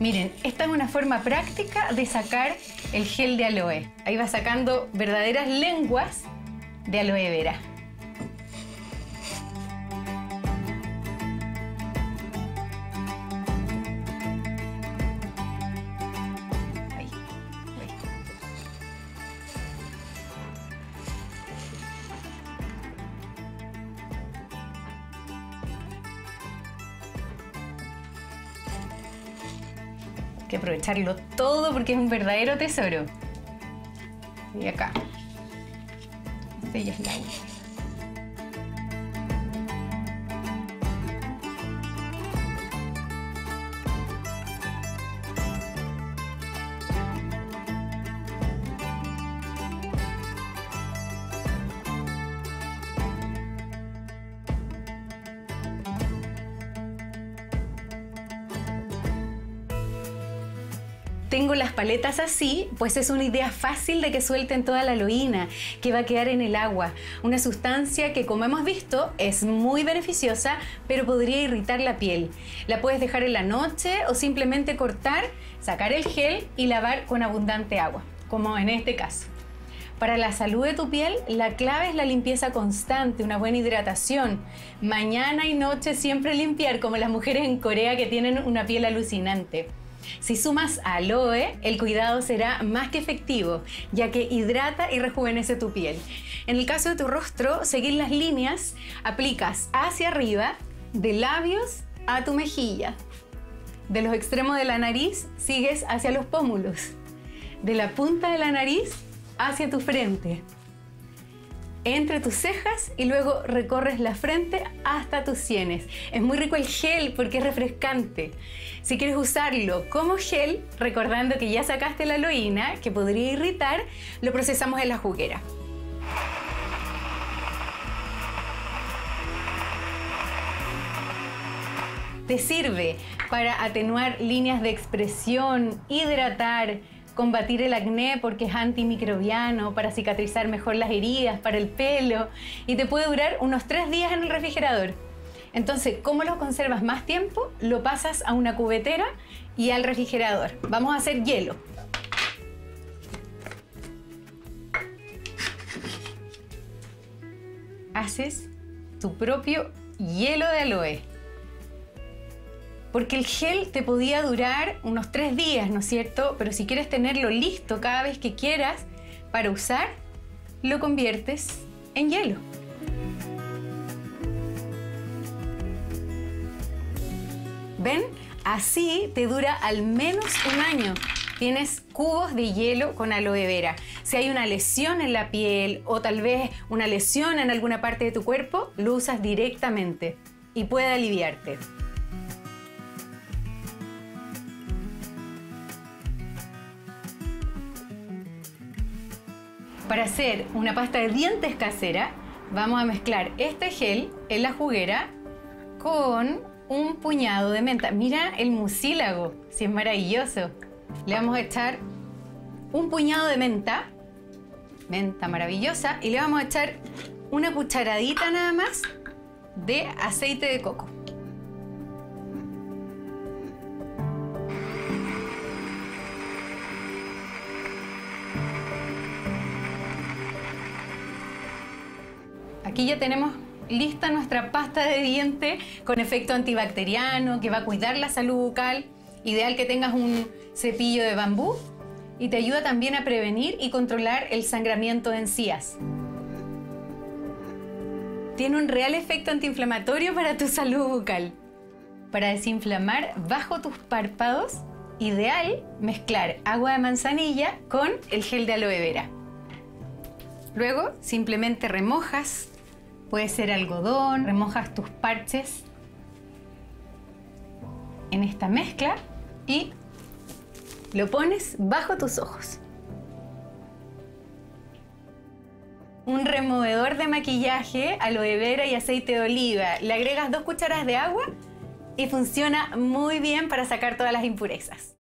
Miren, esta es una forma práctica de sacar el gel de aloe. Ahí va sacando verdaderas lenguas de aloe vera. Que aprovecharlo todo porque es un verdadero tesoro. Y acá. Esta ya es la última. Tengo las paletas así, pues es una idea fácil de que suelten toda la aloína que va a quedar en el agua. Una sustancia que, como hemos visto, es muy beneficiosa, pero podría irritar la piel. La puedes dejar en la noche o simplemente cortar, sacar el gel y lavar con abundante agua, como en este caso. Para la salud de tu piel, la clave es la limpieza constante, una buena hidratación. Mañana y noche siempre limpiar, como las mujeres en Corea que tienen una piel alucinante. Si sumas aloe, el cuidado será más que efectivo, ya que hidrata y rejuvenece tu piel. En el caso de tu rostro, seguir las líneas, aplicas hacia arriba, de labios a tu mejilla. De los extremos de la nariz, sigues hacia los pómulos. De la punta de la nariz hacia tu frente entre tus cejas y luego recorres la frente hasta tus sienes. Es muy rico el gel porque es refrescante. Si quieres usarlo como gel, recordando que ya sacaste la aloína, que podría irritar, lo procesamos en la juguera. Te sirve para atenuar líneas de expresión, hidratar, combatir el acné porque es antimicrobiano, para cicatrizar mejor las heridas, para el pelo y te puede durar unos tres días en el refrigerador. Entonces, ¿cómo lo conservas más tiempo? Lo pasas a una cubetera y al refrigerador. Vamos a hacer hielo. Haces tu propio hielo de aloe. Porque el gel te podía durar unos tres días, ¿no es cierto? Pero si quieres tenerlo listo cada vez que quieras para usar, lo conviertes en hielo. ¿Ven? Así te dura al menos un año. Tienes cubos de hielo con aloe vera. Si hay una lesión en la piel o tal vez una lesión en alguna parte de tu cuerpo, lo usas directamente y puede aliviarte. Para hacer una pasta de dientes casera, vamos a mezclar este gel en la juguera con un puñado de menta. Mira el mucílago, si es maravilloso. Le vamos a echar un puñado de menta, menta maravillosa, y le vamos a echar una cucharadita nada más de aceite de coco. Aquí ya tenemos lista nuestra pasta de diente con efecto antibacteriano que va a cuidar la salud bucal. Ideal que tengas un cepillo de bambú y te ayuda también a prevenir y controlar el sangramiento de encías. Tiene un real efecto antiinflamatorio para tu salud bucal. Para desinflamar bajo tus párpados, ideal mezclar agua de manzanilla con el gel de aloe vera. Luego simplemente remojas Puede ser algodón, remojas tus parches en esta mezcla y lo pones bajo tus ojos. Un removedor de maquillaje, aloe vera y aceite de oliva. Le agregas dos cucharas de agua y funciona muy bien para sacar todas las impurezas.